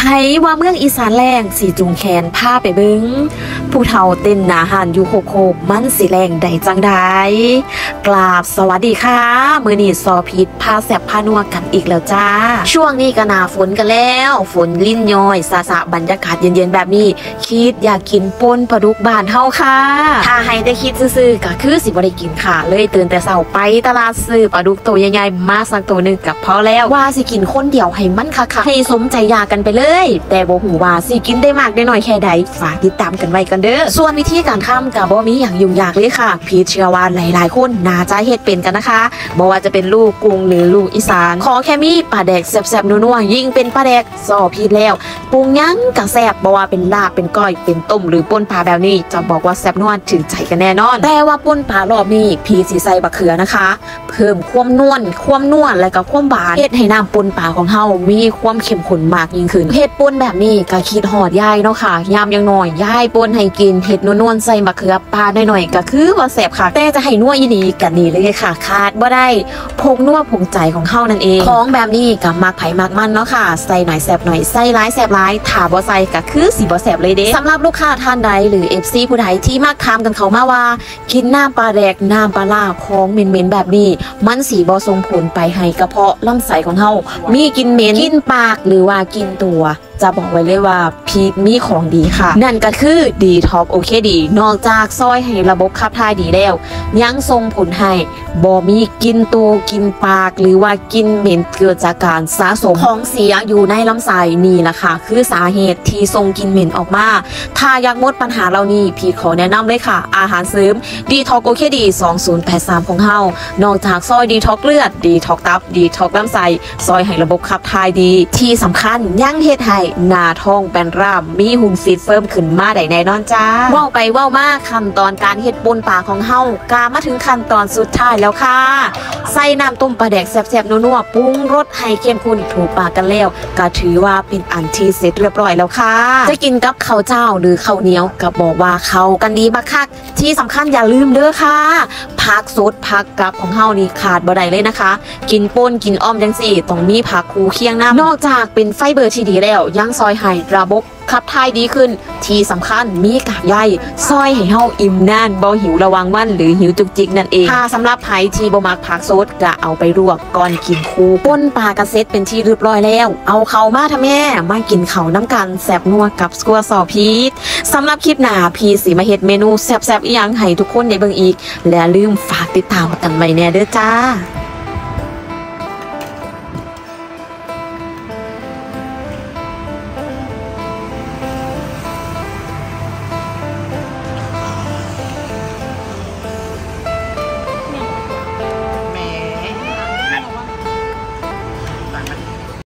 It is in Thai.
ไผว่าเมืองอีสานแรงสีจุงแขนผ้าไปเบิงผู้เฒ่าเต้นหนาหันอยู่โคโคกมันสีแรงใดจังใดกราบสวัสดีค่ะมือนีซอพิษผ้าแสบผ้านัวกันอีกแล้วจ้า ช่วงนี้ก็นาฝนกันแล้ว ฝนลิ้นย้อยสาสะบรรยากาศเย็นๆแบบนี้ คิดอยากกินป่นปลาดุกบานเฮาค่ะ ถ้าให้ได้คิดซื่อๆก็คือสิบ่ได้กินค่ะ เลยตื่นแต่เช้าไปตลาดซื้อปลาดุกตัวใหญ่ๆมาสักตัวหนึ่งกับพอแล้วว่าสิกินคนเดียวให้มันค่ะให้สมใจยากกันไปเลยแต่บ่หูว่าสิกินได้มากได้น้อยแค่ใดฝากติดตามกันไว้กันเด้อส่วนวิธีการทำกับบ่มีอย่างยุ่งยากเลยค่ะพีชเชื่อว่าหลายๆคนน่าจะเฮ็ดเป็นกันนะคะบ่ว่าจะเป็นลูกกรุงหรือลูกอีสานขอแค่มีปลาแดกแซ่บๆนัวๆยิ่งเป็นปลาแดกซอพีชแล้วปรุงยังกะแซ่บบ่ว่าเป็นลาบเป็นก้อยเป็นต้มหรือป่นปลาแบบนี้จะบอกว่าแซ่บนัวถึงใจกันแน่นอน แต่ว่าป่นปลารอบนี้พีชสิใส่บะเขือนะคะ เพิ่มความนวลความนวลและก็ความหวานเฮ็ดให้น้ำปนปลาของเฮามีความเข้มข้นมากยิ่งขึ้นเฮ็ดป่นแบบนี้ก็คิดหอดยายเนาะค่ะ ยามยังหน้อยยายป่นให้กินเฮ็ดนวลๆใส่มะเขือปลาหน่อยๆก็คือว่าแซ่บค่ะ แต่จะให้นัวอีนีกันนี่เลยค่ะ ขาดบ่ได้พกนัวผงใจของเฮานั่นเอง ของแบบนี้ก็มักไผ่มักมันเนาะค่ะ ใส่หน่อยแซ่บหน่อยใส่หลายแซ่บหลายถ้าบ่ใส่ก็คือสิบ่แซ่บเลยเด้สำหรับลูกค้าท่านใดหรือ FC ผู้ใดที่มักถามกันเขามาว่า กินน้ำปลาแดกน้ำปลาล่าของเหม็นๆแบบนี้มันสีบอส่งผลไปให้กระเพาะลำไส้ของเฮามีกินเหม็นกินปากหรือว่ากินตัว Noah. จะบอกไว้เลยว่าพีทมีของดีค่ะ นั่นก็คือดีท็อกโอเคดี นอกจากซอยให้ระบบขับถ่ายดีแล้ว ยังส่งผลให้บอมีกินตัวกินปาก หรือว่ากินเหม็นเกิดจากการสะสมของเสียอยู่ในลำไส้นี่แหละค่ะ คือสาเหตุที่ส่งกินเหม็นออกมา ถ้าอยากหมดปัญหาเหล่านี้พีทขอแนะนำเลยค่ะ อาหารเสริมดีท็อกโอเคดี 2083 ของเฮานอกจากซอยดีท็อกเลือดดีท็อกตับดีท็อกลำไส้ซอยให้ระบบขับถ่ายดี ที่สำคัญยังเฮ็ดให้หน้าท้องแปนร่ามมีหุ่นฟีดเฟิร์มขึ้นมาได้แน่นอนจ้าเว้าไปเว้ามาขั้นตอนการเฮ็ดปนปลาของเฮากามาถึงขั้นตอนสุดท้ายแล้วค่ะ ใส่น้ำต้มปลาแดกแซ่บๆนัวๆปรุงรสให้เข้มข้นถูกปากกันแล้วก็ถือว่าเป็นอันที่เสร็จเรียบร้อยแล้วค่ะ จะกินกับข้าวเจ้าหรือข้าวเหนียวก็บอกว่าเข้ากันดีบักคักที่สำคัญอย่าลืมเด้อค่ะผักสดผักกับของเฮานี่ขาดบ่ได้เลยนะคะ กินป่นกินอ้อมจังสี่ต้องมีผักคูเคียงน้ำนอกจากเป็นไฟเบอร์ที่ดีแล้วยังซอยให้ระบบขับถ่ายดีขึ้น ที่สำคัญมีกากใยซอยให้เฮาอิ่มแน่นบ่หิวระวังวันหรือหิวจุกจิกนั่นเองถ้าสำหรับไผที่บ่มักผักสดก็เอาไปลวกก่อนกินคู่ป่นปลากระเซ็ตเป็นที่เรียบร้อยแล้ว เอาเขามาทำแม่มากินเขาน้ำกันแซ่บนัวกับสกัวซอพีทสำหรับคลิปหน้าพีสิมาเฮ็ดเมนูแซ่บๆอีหยังให้ทุกคนได้เบิ่งอีกและลืมฝากติดตามกันไว้แน่เด้อจ้า